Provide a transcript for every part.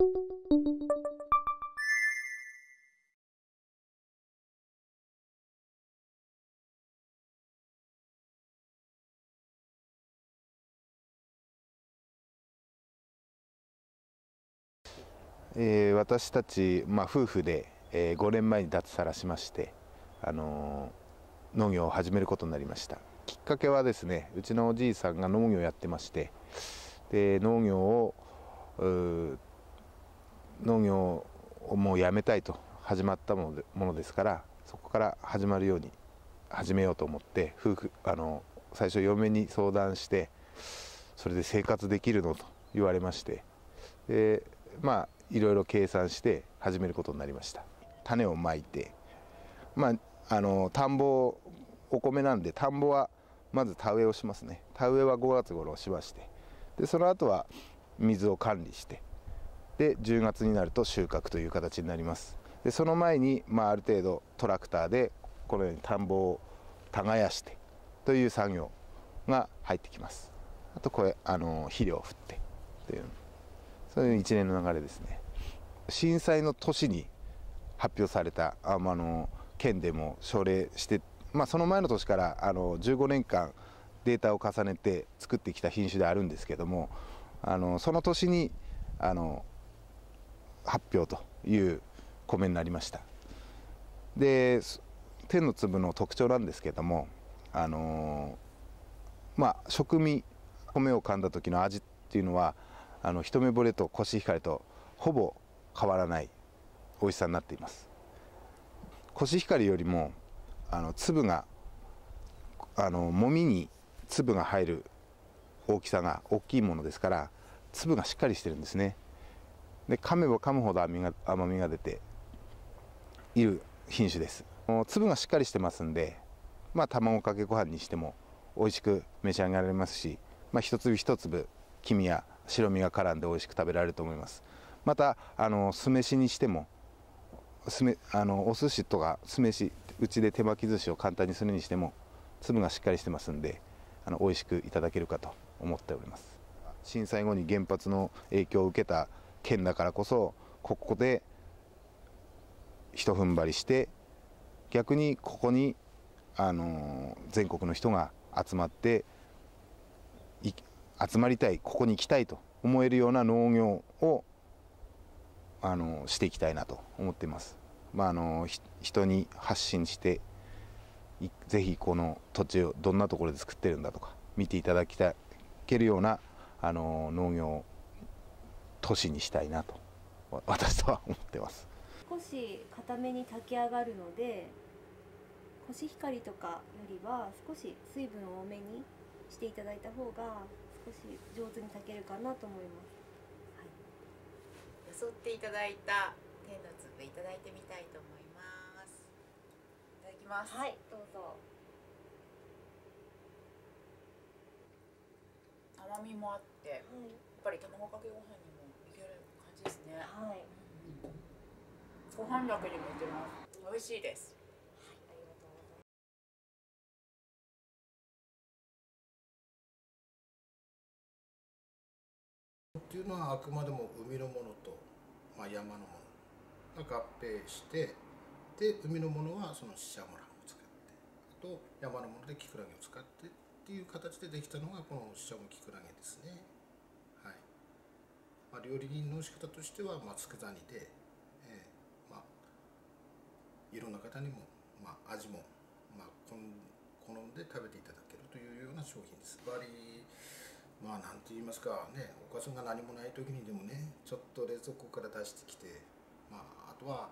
えー、私たち、まあ、夫婦で、えー、5年前に脱サラしまして、あのー、農業を始めることになりました。きっかけはですねうちのおじいさんが農業をやってましてで農業を農業をもうやめたいと始まったものでものですからそこから始まるように始めようと思って夫婦あの最初嫁に相談してそれで生活できるのと言われましてでまあいろいろ計算して始めることになりました。種をまいてまああの田んぼお米なんで田んぼはまず田植えをしますね。田植えは5月頃しましてでその後は水を管理してで10月になると収穫という形になります。でその前に、まあ、ある程度トラクターでこのように田んぼを耕してという作業が入ってきます。あとこれあの肥料を振ってという。そういう一連の流れですね。震災の年に発表されたあ、まあの県でも奨励して、まあ、その前の年からあの15年間データを重ねて作ってきた品種であるんですけどもあのその年にあの発表という米になりました。で天の粒の特徴なんですけどもあのまあ食味米を噛んだ時の味っていうのはあの一目惚れとコシヒカリとほぼ変わらない美味しさになっています。コシヒカリよりもあの粒があのもみに粒が入る大きさが大きいものですから粒がしっかりしてるんですね。で噛めば噛むほど甘みが甘みが出ている品種です。粒がしっかりしてますんでまあ卵かけご飯にしても美味しく召し上がれますし、まあ、一粒一粒黄身や白身が絡んで美味しく食べられると思います。またあの酢飯にしてもあのお寿司とか酢飯うちで手巻き寿司を簡単にするにしても粒がしっかりしてますんであの美味しくいただけるかと思っております。震災後に原発の影響を受けた県だからこそここで一踏ん張りして逆にここにあの全国の人が集まって集まりたいここに行きたいと思えるような農業をあのしていきたいなと思っています。まあ、あの人に発信してぜひこの土地をどんなところで作ってるんだとか見ていただきたけるようなあの農業都市にしたいなと私とは思ってます。少し固めに炊き上がるのでコシヒカリとかよりは少し水分を多めにしていただいた方が少し上手に炊けるかなと思います、はい、よそっていただいた天の粒いただいてみたいと思います。いただきます。はいどうぞ。甘みもあって、はい、やっぱり卵かけご飯にもいける感じですねはい、うん、ご飯だけでもいけます。美味しいです。っていうのはあくまでも海のものと、まあ、山のもの。が合併してで海のものはそのシシャモランを使ってあと山のものでキクラゲを使ってっていう形でできたのがこのシシャモキクラゲですね。はい。まあ、料理人の仕方としては、まあ、佃煮で、いろんな方にも、まあ、味も、まあ、好んで食べていただけるというような商品です。バリまあなんて言いますかねおかずが何もない時にでもねちょっと冷蔵庫から出してきて、まあ、あとは、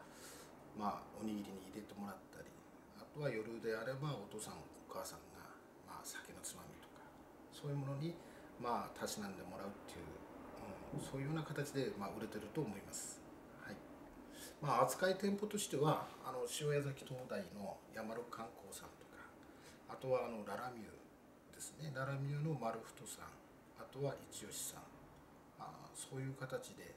まあ、おにぎりに入れてもらったりあとは夜であればお父さんお母さんが、まあ、酒のつまみとかそういうものに、まあ、たしなんでもらうっていう、うん、そういうような形で、まあ、売れてると思います。まあ、扱い店舗としてはあの塩谷崎灯台の山六観光さんとかあとはあのララミューですね。ララミューの丸太さんあとは一吉さん。あそういう形で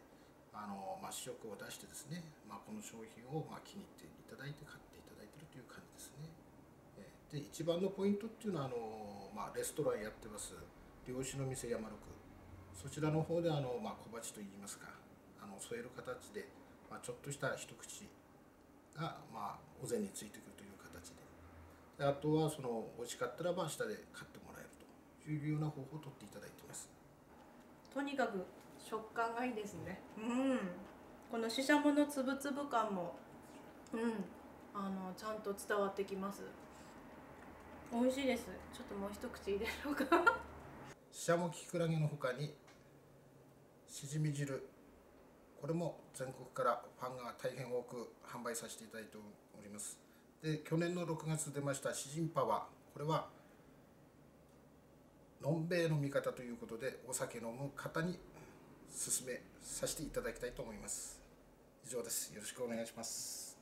あの、まあ、試食を出してですね、まあ、この商品をまあ気に入っていただいて買っていただいてるという感じですね。で一番のポイントっていうのはあの、まあ、レストランやってます漁師の店山六。そちらの方であの、まあ、小鉢といいますかあの添える形で、まあ、ちょっとした一口が、まあ、お膳についてくるという形で。であとはその美味しかったらば下で買ってもらえるというような方法をとっていただいています。とにかく食感がいいですね。うん。このししゃものつぶつぶ感もうん。あのちゃんと伝わってきます。美味しいです。ちょっともう一口入れようかししゃもきくらげのほかにしじみ汁これも全国からファンが大変多く販売させていただいております。で去年の6月出ましたしじんパワー。これはのんべえの味方ということでお酒飲む方に勧めさせていただきたいと思います。以上です。よろしくお願いします。